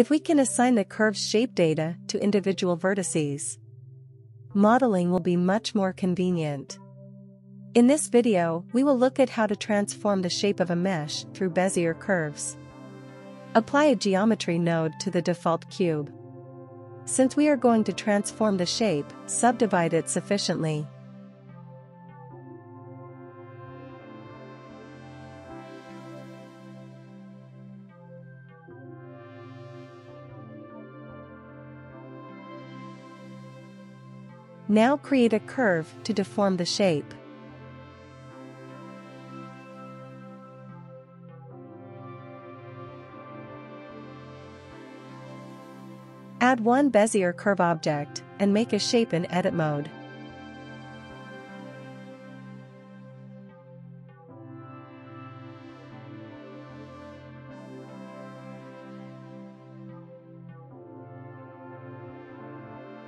if we can assign the curve's shape data to individual vertices. Modeling will be much more convenient. In this video, we will look at how to transform the shape of a mesh through Bezier curves. Apply a geometry node to the default cube. Since we are going to transform the shape, subdivide it sufficiently. Now create a curve to deform the shape. Add one Bezier curve object and make a shape in edit mode.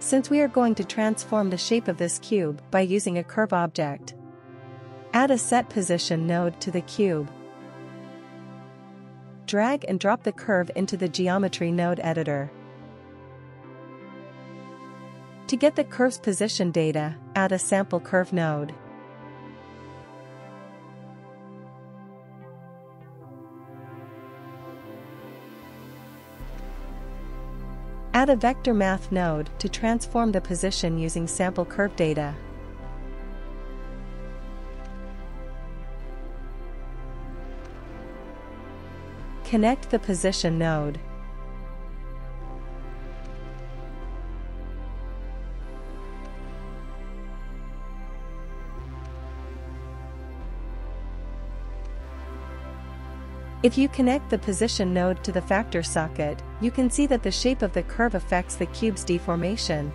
Since we are going to transform the shape of this cube by using a curve object. Add a set position node to the cube. Drag and drop the curve into the geometry node editor. To get the curve's position data, add a sample curve node. Add a vector math node to transform the position using sample curve data. Connect the position node. If you connect the position node to the factor socket, you can see that the shape of the curve affects the cube's deformation.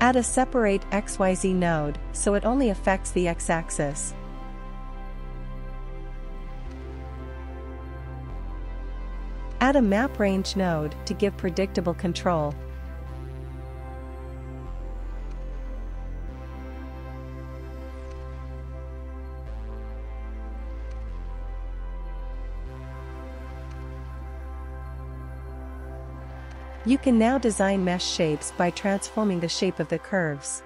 Add a separate XYZ node so it only affects the x-axis. Add a map range node to give predictable control. You can now design mesh shapes by transforming the shape of the curves.